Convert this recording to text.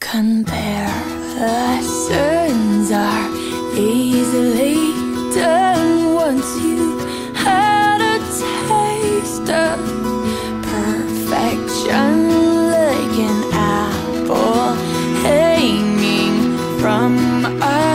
Comparisons are easily done once you had a taste of perfection, like an apple hanging from a